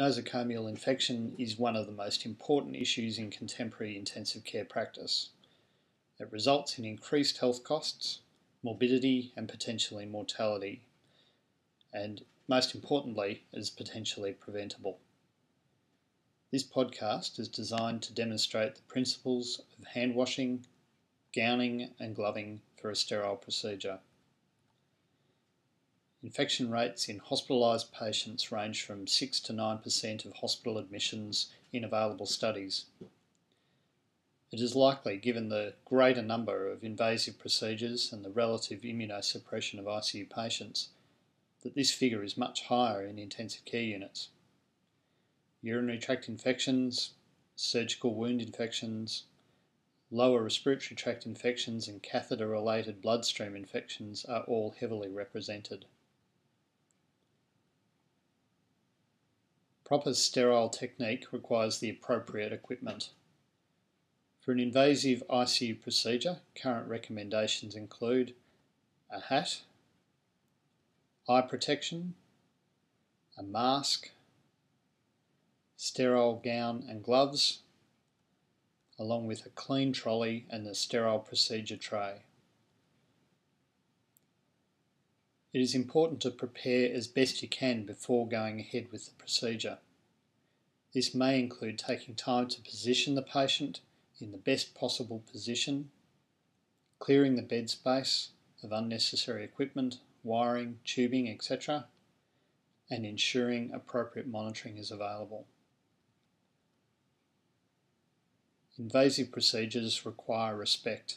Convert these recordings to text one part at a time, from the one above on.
Nosocomial infection is one of the most important issues in contemporary intensive care practice. It results in increased health costs, morbidity, and potentially mortality, and most importantly, is potentially preventable. This podcast is designed to demonstrate the principles of hand washing, gowning, and gloving for a sterile procedure. Infection rates in hospitalised patients range from 6 to 9% of hospital admissions in available studies. It is likely, given the greater number of invasive procedures and the relative immunosuppression of ICU patients, that this figure is much higher in intensive care units. Urinary tract infections, surgical wound infections, lower respiratory tract infections, and catheter related bloodstream infections are all heavily represented. Proper sterile technique requires the appropriate equipment. For an invasive ICU procedure, current recommendations include a hat, eye protection, a mask, sterile gown and gloves, along with a clean trolley and the sterile procedure tray. It is important to prepare as best you can before going ahead with the procedure. This may include taking time to position the patient in the best possible position, clearing the bed space of unnecessary equipment, wiring, tubing, etc., and ensuring appropriate monitoring is available. Invasive procedures require respect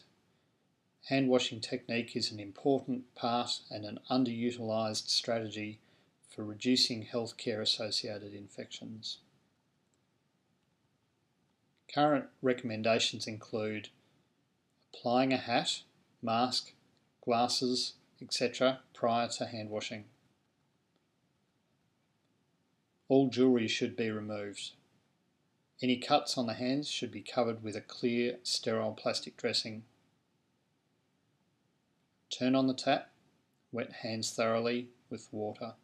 Hand washing technique is an important part and an underutilised strategy for reducing healthcare associated infections. Current recommendations include applying a hat, mask, glasses, etc. prior to hand washing. All jewellery should be removed. Any cuts on the hands should be covered with a clear, sterile plastic dressing Turn on the tap, wet hands thoroughly with water.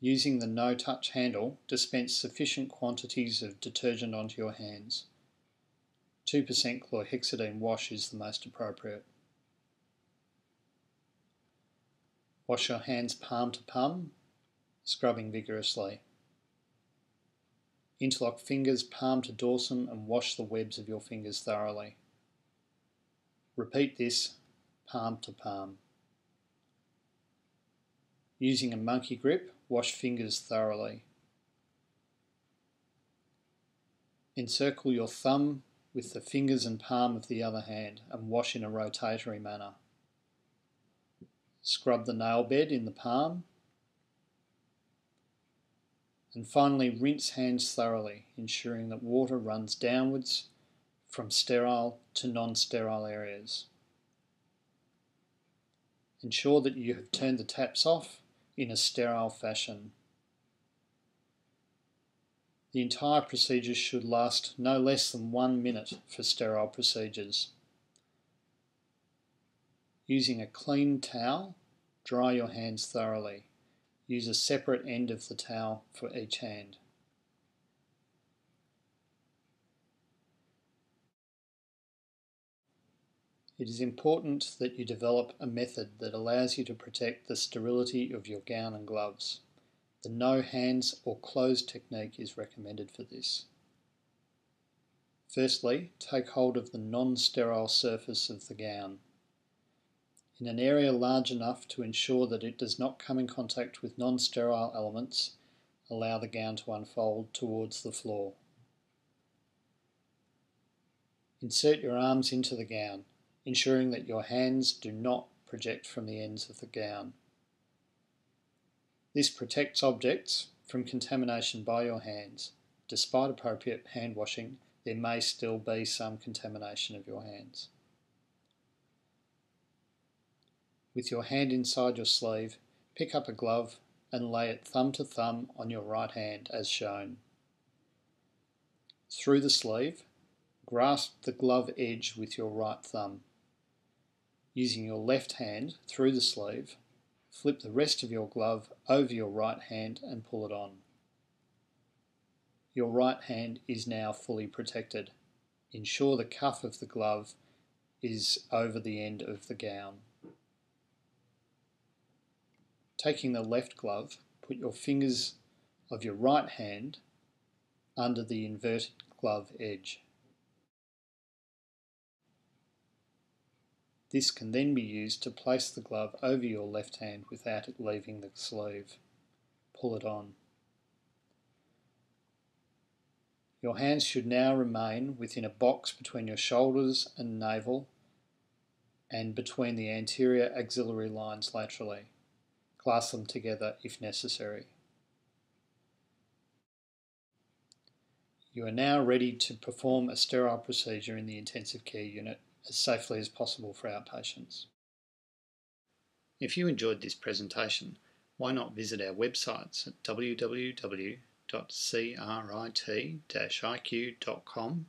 Using the no-touch handle, dispense sufficient quantities of detergent onto your hands. 2% chlorhexidine wash is the most appropriate. Wash your hands palm to palm, scrubbing vigorously. Interlock fingers palm to dorsum and wash the webs of your fingers thoroughly. Repeat this palm to palm. Using a monkey grip, wash fingers thoroughly. Encircle your thumb with the fingers and palm of the other hand and wash in a rotatory manner. Scrub the nail bed in the palm. And finally, rinse hands thoroughly, ensuring that water runs downwards from sterile to non-sterile areas. Ensure that you have turned the taps off in a sterile fashion. The entire procedure should last no less than one minute for sterile procedures. Using a clean towel, dry your hands thoroughly. Use a separate end of the towel for each hand. It is important that you develop a method that allows you to protect the sterility of your gown and gloves. The no hands or closed technique is recommended for this. Firstly, take hold of the non-sterile surface of the gown. In an area large enough to ensure that it does not come in contact with non-sterile elements, allow the gown to unfold towards the floor. Insert your arms into the gown ensuring that your hands do not project from the ends of the gown. This protects objects from contamination by your hands. Despite appropriate hand washing, there may still be some contamination of your hands. With your hand inside your sleeve, pick up a glove and lay it thumb to thumb on your right hand as shown. Through the sleeve, grasp the glove edge with your right thumb using your left hand through the sleeve, Flip the rest of your glove over your right hand and pull it on. Your right hand is now fully protected. Ensure the cuff of the glove is over the end of the gown. Taking the left glove, put your fingers of your right hand under the inverted glove edge. This can then be used to place the glove over your left hand without it leaving the sleeve. Pull it on. Your hands should now remain within a box between your shoulders and navel and between the anterior axillary lines laterally. Clasp them together if necessary. You are now ready to perform a sterile procedure in the intensive care unit as safely as possible for our patients. If you enjoyed this presentation, why not visit our websites at www.crit-iq.com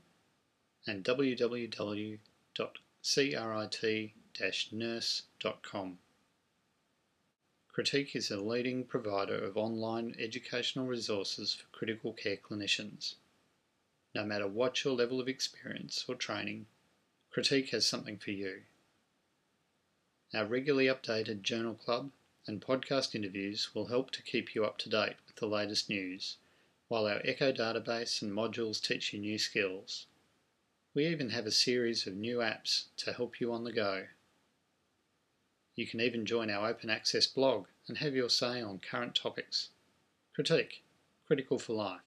and www.crit-nurse.com. Crit-IQ is a leading provider of online educational resources for critical care clinicians. No matter what your level of experience or training, Crit-IQ has something for you. Our regularly updated journal club and podcast interviews will help to keep you up to date with the latest news, while our Echo database and modules teach you new skills. We even have a series of new apps to help you on the go. You can even join our open access blog and have your say on current topics. Crit-IQ, critical for life.